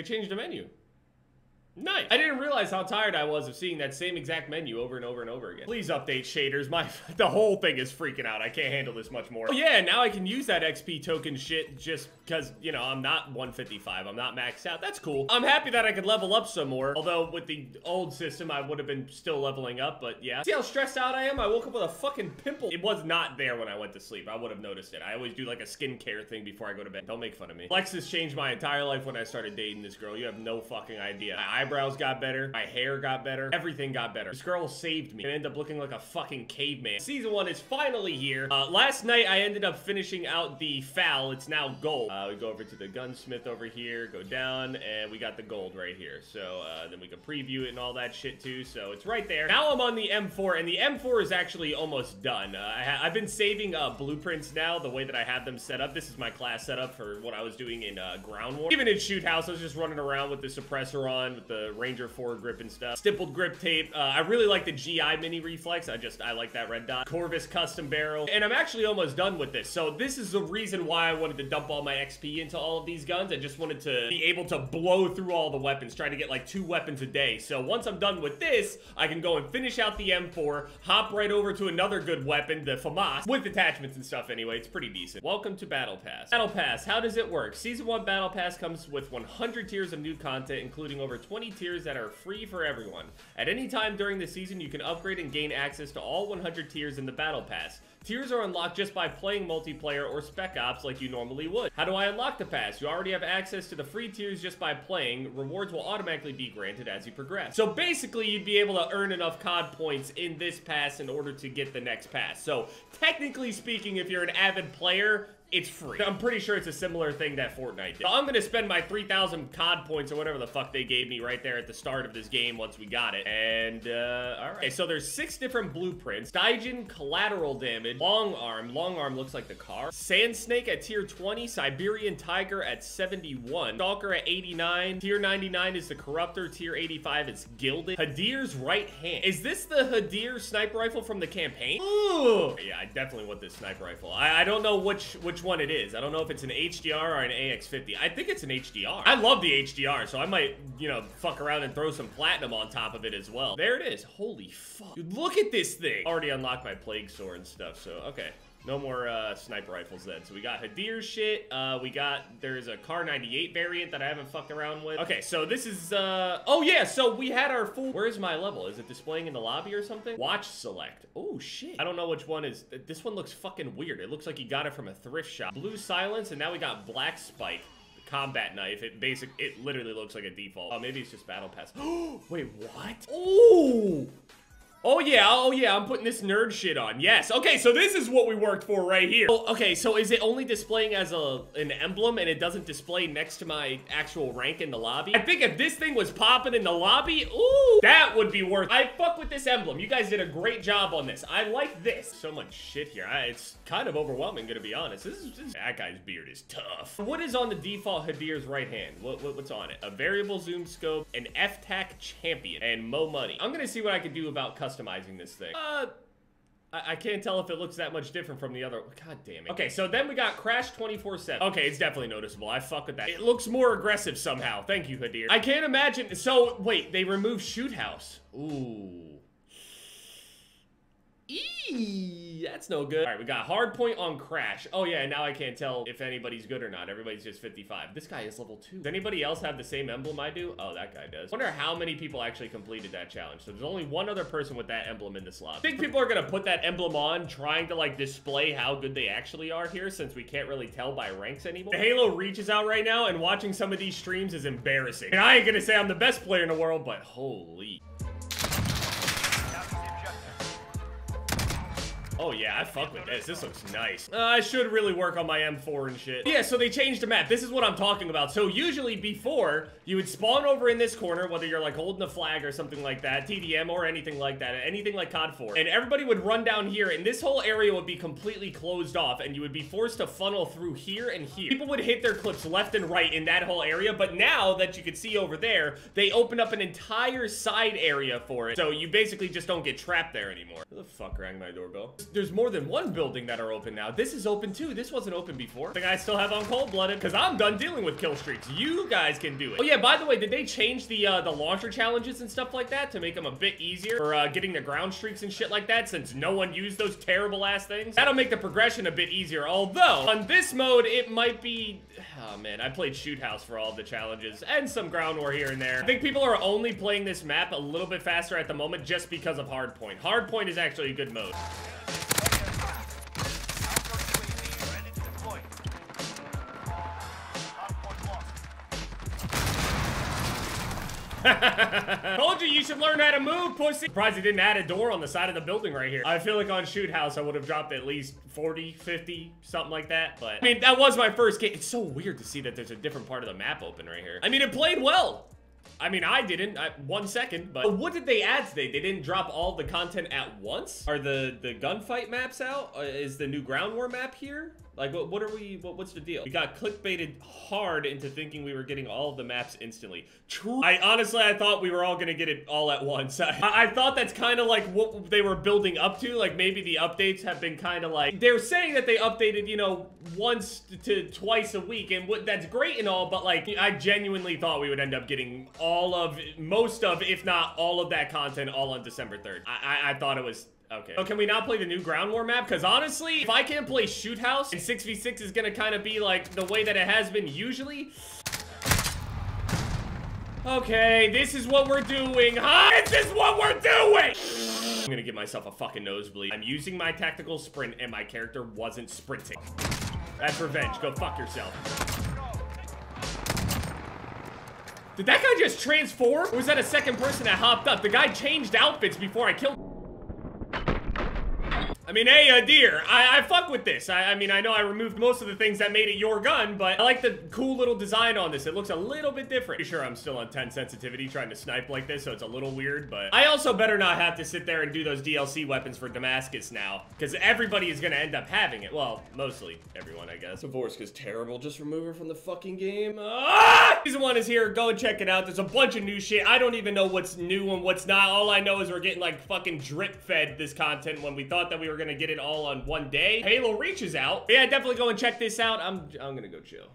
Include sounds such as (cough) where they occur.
They changed the menu. Nice. I didn't realize how tired I was of seeing that same exact menu over and over and over again. Please update shaders. My (laughs) the whole thing is freaking out. I can't handle this much more. Oh yeah, now I can use that XP token shit just because, you know, I'm not 155. I'm not maxed out. That's cool. I'm happy that I could level up some more. Although with the old system, I would have been still leveling up, but yeah. See how stressed out I am? I woke up with a fucking pimple. It was not there when I went to sleep. I would have noticed it. I always do like a skincare thing before I go to bed. Don't make fun of me. Lexus changed my entire life when I started dating this girl. You have no fucking idea. My eyebrows got better. My hair got better. Everything got better. This girl saved me. I ended up looking like a fucking caveman. Season one is finally here. Uh, last night, I ended up finishing out the FAL. It's now gold. Uh, we go over to the gunsmith over here, go down, and we got the gold right here. So uh, then we can preview it and all that shit too. So it's right there. Now I'm on the M4, and the M4 is actually almost done. Uh, I have been saving uh, blueprints now, the way that I have them set up. This is my class setup for what I was doing in uh, Ground War. Even in Shoot House, I was just running around with the suppressor on, with the Ranger foregrip and stuff. Stippled grip tape. Uh, I really like the GI mini reflex. I just, I like that red dot. Corvus custom barrel. And I'm actually almost done with this. So this is the reason why I wanted to dump all my XP into all of these guns. I just wanted to be able to blow through all the weapons, try to get like two weapons a day. So once I'm done with this, I can go and finish out the M4, hop right over to another good weapon, the FAMAS, with attachments and stuff anyway. It's pretty decent. Welcome to Battle Pass. Battle Pass, how does it work? Season 1 Battle Pass comes with 100 tiers of new content, including over 20 tiers that are free for everyone. At any time during the season, you can upgrade and gain access to all 100 tiers in the Battle Pass. Tiers are unlocked just by playing multiplayer or Spec Ops like you normally would. How do I unlock the pass? You already have access to the free tiers just by playing. Rewards will automatically be granted as you progress. So basically, you'd be able to earn enough COD points in this pass in order to get the next pass. So technically speaking, if you're an avid player, it's free. I'm pretty sure it's a similar thing that Fortnite did. I'm gonna spend my 3,000 COD points or whatever the fuck they gave me right there at the start of this game once we got it. And, uh, alright. Okay, so there's six different blueprints. Stygian, collateral damage, long arm. Long arm looks like the car. Sand snake at tier 20. Siberian tiger at 71. Stalker at 89. Tier 99 is the corruptor. Tier 85 is gilded. Hadir's right hand. Is this the Hadir sniper rifle from the campaign? Ooh. Yeah, I definitely want this sniper rifle. I, I don't know which, which one it is. I don't know if it's an HDR or an AX50. I think it's an HDR. I love the HDR, so I might, you know, fuck around and throw some platinum on top of it as well. There it is. Holy fuck. Dude, look at this thing. Already unlocked my plague sword and stuff, so okay. No more uh, sniper rifles then. So we got Hadir shit. Uh, we got, there's a Kar98 variant that I haven't fucked around with. Okay, so this is, uh, oh yeah, so we had our full, where is my level? Is it displaying in the lobby or something? Watch select. Oh shit. I don't know which one is, this one looks fucking weird. It looks like you got it from a thrift shop. Blue silence, and now we got black spike combat knife. It basic, it literally looks like a default. Oh, maybe it's just battle pass. (gasps) Wait, what? Oh, Oh yeah, oh, oh yeah, I'm putting this nerd shit on. Yes. Okay, so this is what we worked for right here. Oh, okay, so is it only displaying as a an emblem and it doesn't display next to my actual rank in the lobby? I think if this thing was popping in the lobby, ooh, that would be worth I fuck with this emblem. You guys did a great job on this. I like this. So much shit here. I, it's kind of overwhelming, gonna be honest. This is just, that guy's beard is tough. What is on the default Hadir's right hand? What, what, what's on it? A variable zoom scope, an F-TAC champion, and Mo Money. I'm gonna see what I can do about custom customizing this thing. Uh, I, I can't tell if it looks that much different from the other. God damn it. Okay, so then we got Crash 24-7. Okay, it's definitely noticeable. I fuck with that. It looks more aggressive somehow. Thank you, Hadir. I can't imagine. So, wait, they removed Shoot House. Ooh. Eee, that's no good. All right, we got hard point on Crash. Oh yeah, now I can't tell if anybody's good or not. Everybody's just 55. This guy is level two. Does anybody else have the same emblem I do? Oh, that guy does. wonder how many people actually completed that challenge. So there's only one other person with that emblem in this lobby. I think people are gonna put that emblem on trying to like display how good they actually are here since we can't really tell by ranks anymore. The Halo Reach is out right now and watching some of these streams is embarrassing. And I ain't gonna say I'm the best player in the world, but holy Oh yeah, I fuck with this. This looks nice. Uh, I should really work on my M4 and shit. Yeah, so they changed the map. This is what I'm talking about. So usually before, you would spawn over in this corner, whether you're like holding a flag or something like that, TDM or anything like that, anything like COD 4. And everybody would run down here and this whole area would be completely closed off and you would be forced to funnel through here and here. People would hit their clips left and right in that whole area, but now that you can see over there, they open up an entire side area for it. So you basically just don't get trapped there anymore. Who the fuck rang my doorbell? There's more than one building that are open now. This is open too. This wasn't open before. The guy still have on cold-blooded because I'm done dealing with kill streaks. You guys can do it. Oh yeah, by the way, did they change the uh, the launcher challenges and stuff like that to make them a bit easier for uh, getting the ground streaks and shit like that since no one used those terrible ass things? That'll make the progression a bit easier. Although on this mode, it might be, oh man, I played Shoot House for all the challenges and some ground war here and there. I think people are only playing this map a little bit faster at the moment just because of Hardpoint. Hardpoint is actually a good mode. Told you you should learn how to move, pussy. Surprised he didn't add a door on the side of the building right here. I feel like on Shoot House, I would have dropped at least 40, 50, something like that. But, I mean, that was my first game. It's so weird to see that there's a different part of the map open right here. I mean, it played well. I mean, I didn't. I, one second, but what did they add today? They didn't drop all the content at once? Are the, the gunfight maps out? Uh, is the new ground war map here? Like, what, what are we, what, what's the deal? We got clickbaited hard into thinking we were getting all of the maps instantly. True. I honestly, I thought we were all gonna get it all at once. (laughs) I, I thought that's kind of like what they were building up to. Like, maybe the updates have been kind of like, they're saying that they updated, you know, once to twice a week, and what that's great and all, but like, I genuinely thought we would end up getting all of, most of, if not all of that content all on December 3rd. I, I, I thought it was Okay. So can we now play the new ground war map? Because honestly, if I can't play shoot house and 6v6 is gonna kind of be like the way that it has been usually. Okay, this is what we're doing, huh? This is what we're doing! I'm gonna give myself a fucking nosebleed. I'm using my tactical sprint and my character wasn't sprinting. That's revenge. Go fuck yourself. Did that guy just transform? Or was that a second person that hopped up? The guy changed outfits before I killed I mean, Hadir. I, I fuck with this. I, I mean, I know I removed most of the things that made it your gun, but I like the cool little design on this. It looks a little bit different. Pretty sure I'm still on 10 sensitivity trying to snipe like this, so it's a little weird, but I also better not have to sit there and do those DLC weapons for Damascus now, because everybody is gonna end up having it. Well, mostly everyone, I guess. Zavorska's terrible. Just remove her from the fucking game. Ah! Season 1 is here. Go and check it out. There's a bunch of new shit. I don't even know what's new and what's not. All I know is we're getting, like, fucking drip-fed this content when we thought that we were gonna get it all on one day. Halo Reach is out. Yeah, definitely go and check this out. I'm, I'm gonna go chill.